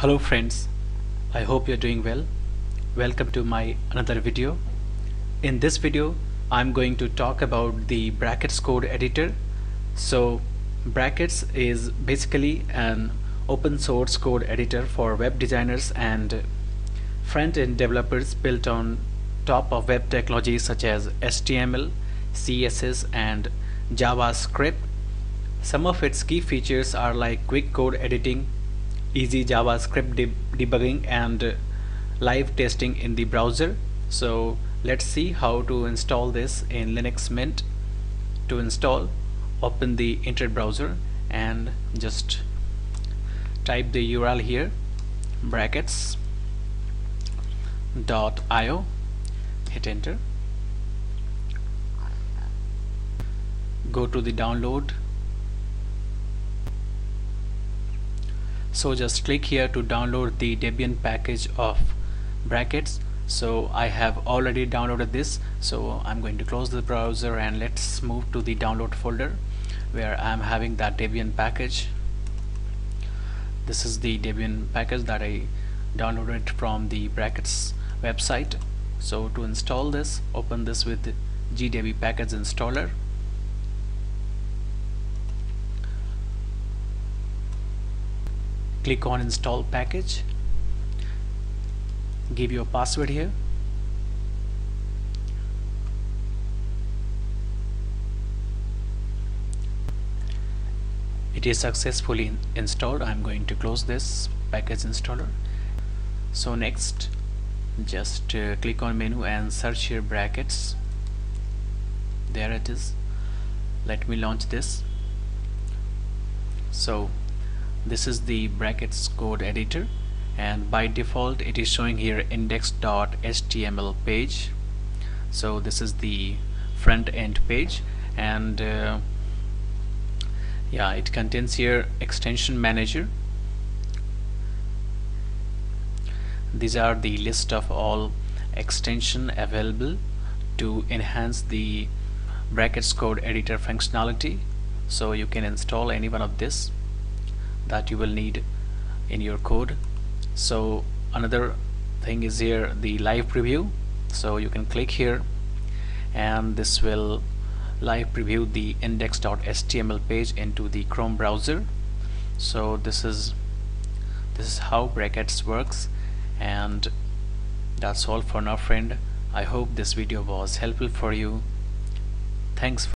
Hello friends, I hope you're doing well. Welcome to my another video. In this video, I'm going to talk about the brackets code editor. So brackets is basically an open source code editor for web designers and front-end developers built on top of web technologies such as HTML, CSS and JavaScript. Some of its key features are like quick code editing, easy JavaScript deb debugging and uh, live testing in the browser. So let's see how to install this in Linux Mint. To install, open the internet browser and just type the URL here brackets dot io hit enter go to the download so just click here to download the Debian package of brackets. So I have already downloaded this. So I'm going to close the browser and let's move to the download folder where I'm having that Debian package. This is the Debian package that I downloaded from the brackets website. So to install this open this with GDebi package installer click on install package. Give your password here. It is successfully installed. I'm going to close this package installer. So next just uh, click on menu and search here brackets. There it is. Let me launch this. So this is the brackets code editor and by default it is showing here index.html page. So this is the front end page and uh, yeah it contains here extension manager. These are the list of all extension available to enhance the brackets code editor functionality. So you can install any one of this that you will need in your code. So another thing is here the live preview. So you can click here and this will live preview the index.html page into the Chrome browser. So this is this is how brackets works and that's all for now friend. I hope this video was helpful for you. Thanks